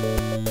Bye.